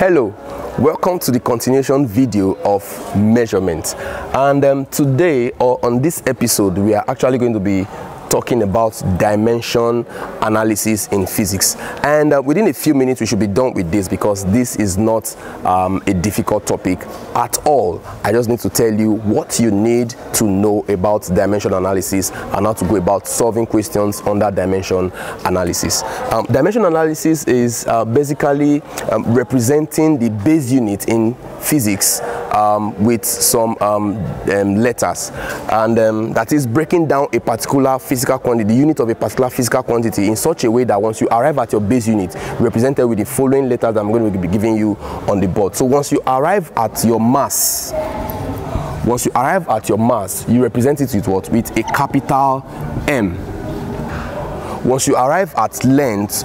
Hello, welcome to the continuation video of measurement. And um, today, or on this episode, we are actually going to be talking about dimension analysis in physics. And uh, within a few minutes, we should be done with this because this is not um, a difficult topic at all. I just need to tell you what you need to know about dimension analysis and how to go about solving questions under dimension analysis. Um, dimension analysis is uh, basically um, representing the base unit in physics um, with some um, um, letters and um, that is breaking down a particular physical quantity, the unit of a particular physical quantity in such a way that once you arrive at your base unit represented with the following letters I'm going to be giving you on the board. So once you arrive at your mass, once you arrive at your mass, you represent it with what? With a capital M. Once you arrive at length,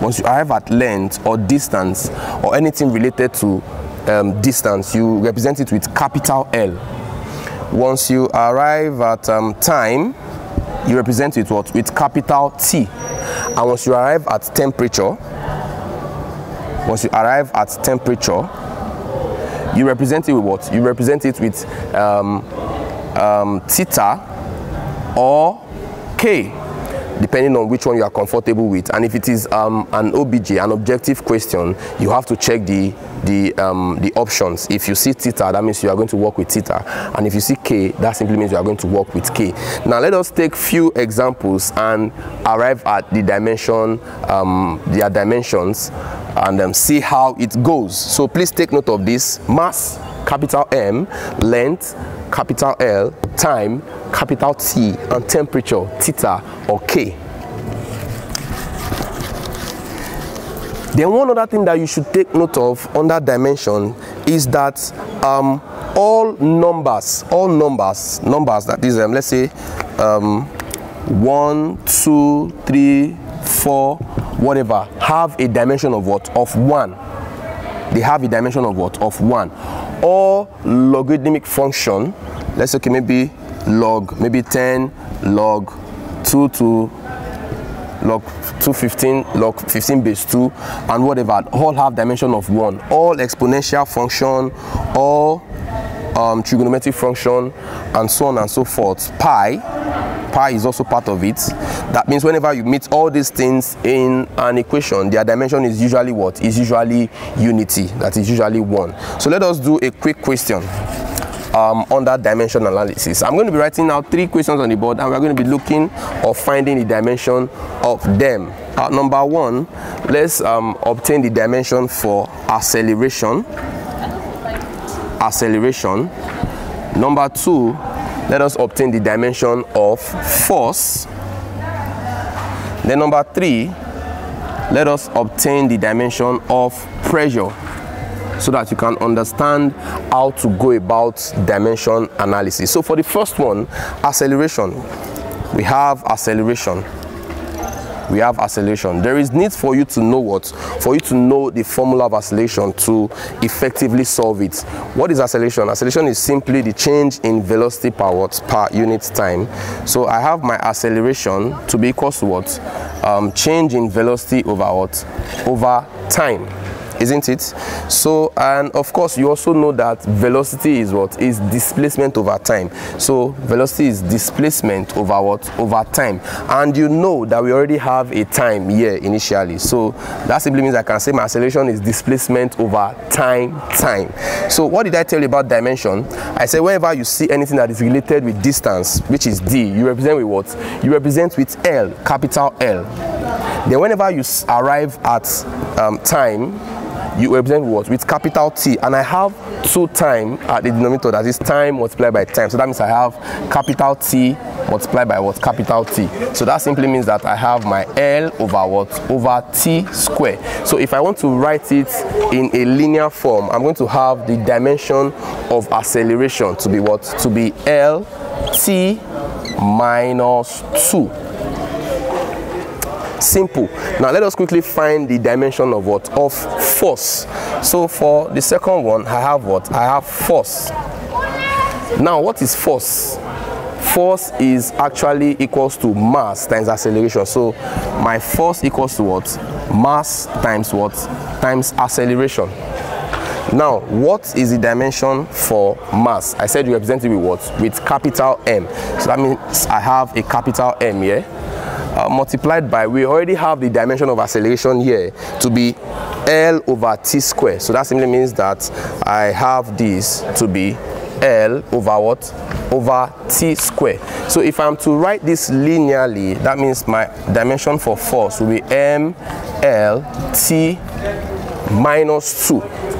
once you arrive at length or distance or anything related to um, distance, you represent it with capital L. Once you arrive at um, time, you represent it what? With capital T. And once you arrive at temperature, once you arrive at temperature, you represent it with what? You represent it with um, um, theta or K depending on which one you are comfortable with. And if it is um, an obj an objective question you have to check the the um, the options. If you see theta that means you are going to work with theta. And if you see k that simply means you are going to work with k. Now let us take few examples and arrive at the dimension um, their dimensions and um, see how it goes. So please take note of this. Mass capital m length capital L, time, capital T, and temperature, theta or K. Then one other thing that you should take note of on that dimension is that um, all numbers, all numbers, numbers that is, um, let's say, um, one, two, three, four, whatever, have a dimension of what? Of one. They have a dimension of what? Of one or logarithmic function let's say okay maybe log maybe 10 log 2 to log 215 log 15 base 2 and whatever all have dimension of 1 all exponential function all um, trigonometric function and so on and so forth. Pi pi is also part of it that means whenever you meet all these things in an equation their dimension is usually what is usually unity that is usually one so let us do a quick question um, that dimension analysis. I'm going to be writing now three questions on the board and we're going to be looking or finding the dimension of them. Uh, number one, let's um, obtain the dimension for acceleration. Acceleration. Number two, let us obtain the dimension of force. Then number three, let us obtain the dimension of pressure so that you can understand how to go about dimension analysis. So for the first one, acceleration, we have acceleration we have acceleration. There is need for you to know what? For you to know the formula of acceleration to effectively solve it. What is acceleration? Acceleration is simply the change in velocity per what? Per unit time. So I have my acceleration to be equal to what? Um, change in velocity over what? Over time isn't it? So and of course you also know that velocity is what? Is displacement over time. So velocity is displacement over what? Over time. And you know that we already have a time here initially. So that simply means i can say my acceleration is displacement over time time. So what did i tell you about dimension? I said whenever you see anything that is related with distance which is d you represent with what? You represent with l capital l. Then whenever you arrive at um, time you represent what? With capital T. And I have two time at the denominator that is time multiplied by time. So that means I have capital T multiplied by what? Capital T. So that simply means that I have my L over what? Over T square. So if I want to write it in a linear form I'm going to have the dimension of acceleration to be what? To be L T minus 2 simple. Now let us quickly find the dimension of what? Of force. So for the second one i have what? I have force. Now what is force? Force is actually equals to mass times acceleration. So my force equals to what? Mass times what? Times acceleration. Now what is the dimension for mass? I said you represent it with what? With capital m. So that means i have a capital m here uh, multiplied by we already have the dimension of acceleration here to be L over T square. So that simply means that I have this to be L over what? Over T square. So if I'm to write this linearly, that means my dimension for force will be M L T minus 2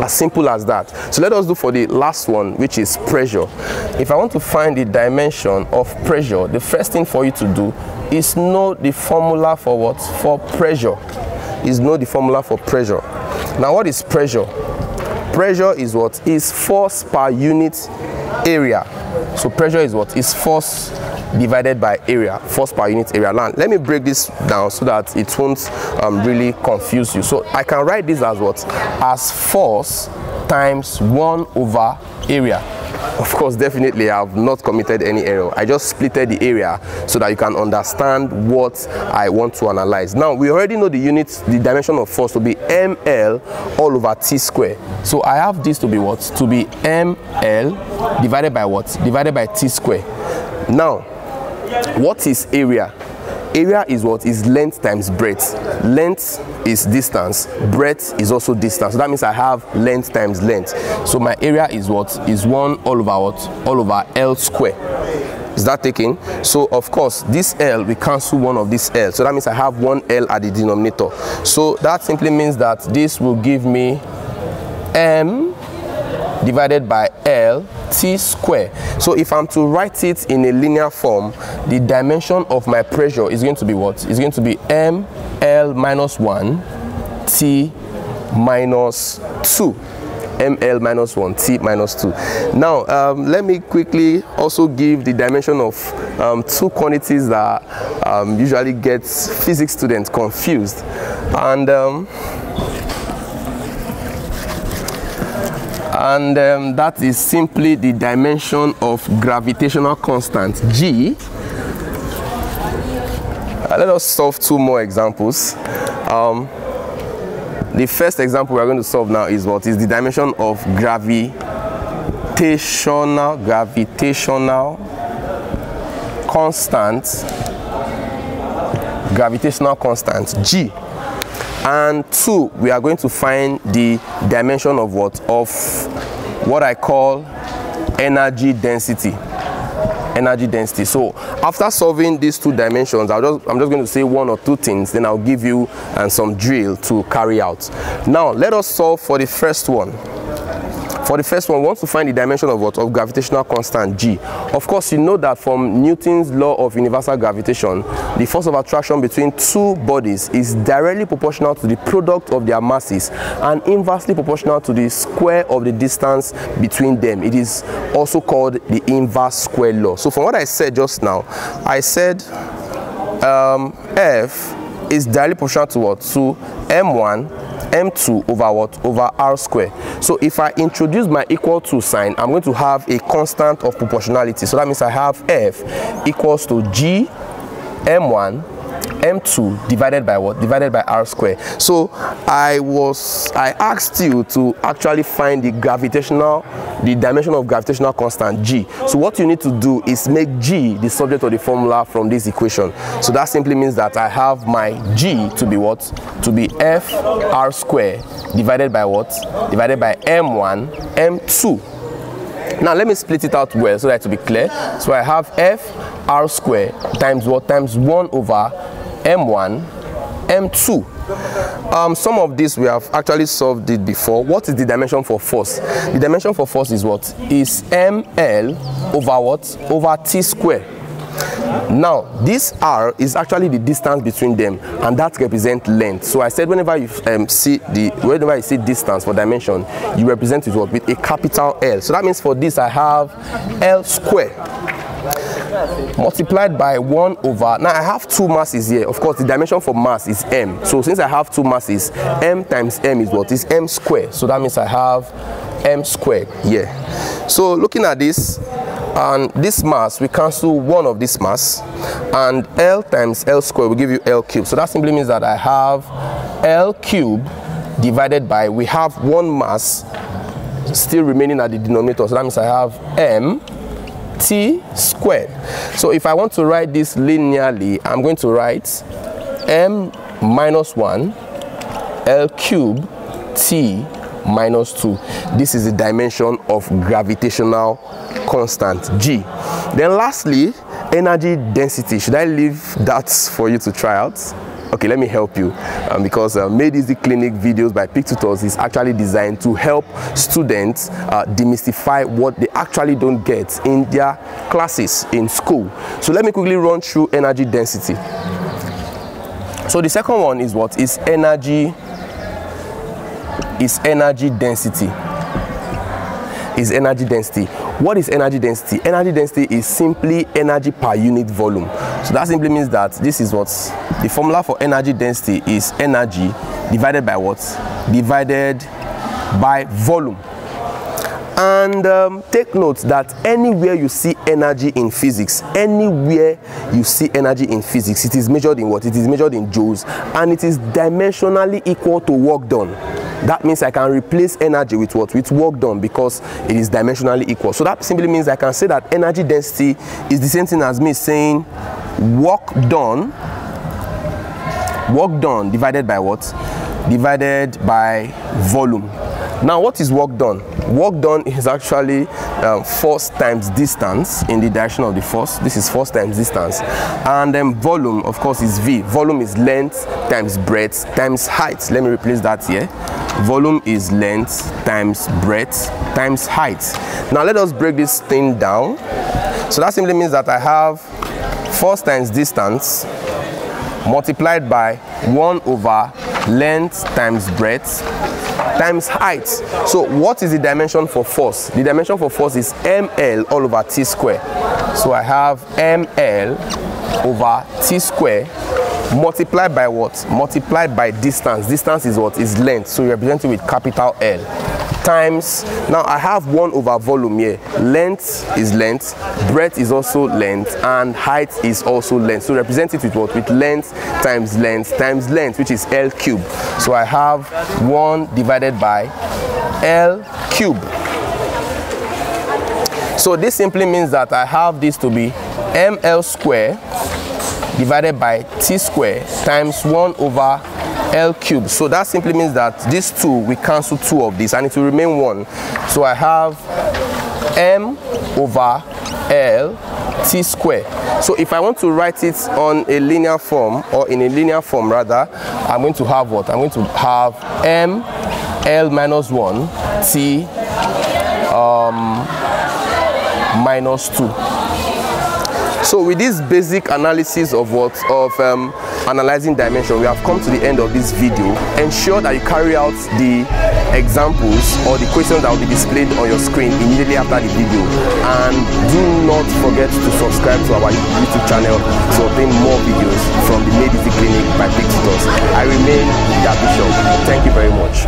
as simple as that so let us do for the last one which is pressure if i want to find the dimension of pressure the first thing for you to do is know the formula for what for pressure is know the formula for pressure. Now what is pressure? Pressure is what is force per unit area. So pressure is what is force divided by area, force per unit area. land. let me break this down so that it won't um, really confuse you. So I can write this as what? As force times 1 over area of course definitely i've not committed any error i just splitted the area so that you can understand what i want to analyze now we already know the units the dimension of force to be ml all over t square so i have this to be what to be ml divided by what divided by t square now what is area? Area is what? Is length times breadth. Length is distance. Breadth is also distance. So that means i have length times length. So my area is what? Is one all over what? All over l square. Is that taken? So of course this l we cancel one of this l. So that means i have one l at the denominator. So that simply means that this will give me m divided by L T square. So if I'm to write it in a linear form, the dimension of my pressure is going to be what? It's going to be M L minus 1 T minus 2. ml minus 1 t minus 2 now um, let me quickly also give the dimension of um, two quantities that um, usually gets physics students confused and and um, that is simply the dimension of gravitational constant g. Uh, let us solve two more examples. Um, the first example we are going to solve now is what is the dimension of gravitational gravitational constant gravitational constant g and two we are going to find the dimension of what? Of what i call energy density. Energy density. So after solving these two dimensions just i'm just going to say one or two things then i'll give you and uh, some drill to carry out. Now let us solve for the first one for the first one, we want to find the dimension of what? Of gravitational constant G. Of course, you know that from Newton's law of universal gravitation, the force of attraction between two bodies is directly proportional to the product of their masses and inversely proportional to the square of the distance between them. It is also called the inverse square law. So from what I said just now, I said um, F is directly proportional to what? To M1 m2 over what? Over r square. So if i introduce my equal to sign i'm going to have a constant of proportionality. So that means i have f equals to g m1 m2 divided by what? Divided by r square so i was i asked you to actually find the gravitational the dimension of gravitational constant g. So what you need to do is make g the subject of the formula from this equation. So that simply means that i have my g to be what? To be f r square divided by what? Divided by m1 m2 now let me split it out well so that to be clear. So i have f r square times what? Times 1 over m1 m2 um, some of this we have actually solved it before. What is the dimension for force? The dimension for force is what? Is ml over what? Over t square now this r is actually the distance between them and that represents length. So i said whenever you um, see the whenever you see distance for dimension you represent it with a capital l. So that means for this i have l square multiplied by 1 over now i have two masses here. Of course the dimension for mass is m. So since i have two masses m times m is what? Is m squared so that means i have m squared here. So looking at this and this mass we cancel one of this mass and l times l square will give you l cube so that simply means that i have l cube divided by we have one mass still remaining at the denominator. So that means i have m t squared. So if i want to write this linearly i'm going to write m minus 1 l cube t minus 2 this is the dimension of gravitational constant g. Then lastly energy density. Should i leave that for you to try out? Okay let me help you um, because uh, made easy clinic videos by Peak Tutors is actually designed to help students uh, demystify what they actually don't get in their classes in school. So let me quickly run through energy density. So the second one is what? Is energy is energy density. Is energy density. What is energy density? Energy density is simply energy per unit volume. So that simply means that this is what the formula for energy density is energy divided by what? Divided by volume. And um, take note that anywhere you see energy in physics anywhere you see energy in physics it is measured in what? It is measured in joules. And it is dimensionally equal to work done that means I can replace energy with what? With work done because it is dimensionally equal. So that simply means I can say that energy density is the same thing as me saying work done, work done divided by what? Divided by volume. Now what is work done? Work done is actually um, force times distance in the direction of the force. This is force times distance. And then volume, of course, is V. Volume is length times breadth times height. Let me replace that here volume is length times breadth times height now let us break this thing down so that simply means that i have force times distance multiplied by 1 over length times breadth times height. So what is the dimension for force? The dimension for force is ml all over t square. So i have ml over t square multiplied by what? Multiplied by distance. Distance is what? Is length. So you represent it with capital l times. Now i have one over volume here. Length is length breadth is also length and height is also length. So represent it with what? With length times length times length which is l cube. So i have 1 divided by l cube. So this simply means that i have this to be ml square divided by t square times 1 over L cube. So that simply means that these two, we cancel two of these and it will remain one. So I have M over L t square. So if I want to write it on a linear form or in a linear form rather, I'm going to have what? I'm going to have M L minus 1 T um, minus 2. So with this basic analysis of what of um, analyzing dimension, we have come to the end of this video. Ensure that you carry out the examples or the questions that will be displayed on your screen immediately after the video. And do not forget to subscribe to our YouTube channel to obtain more videos from the Made Easy Clinic by PicTutors. I remain Bishop. Thank you very much.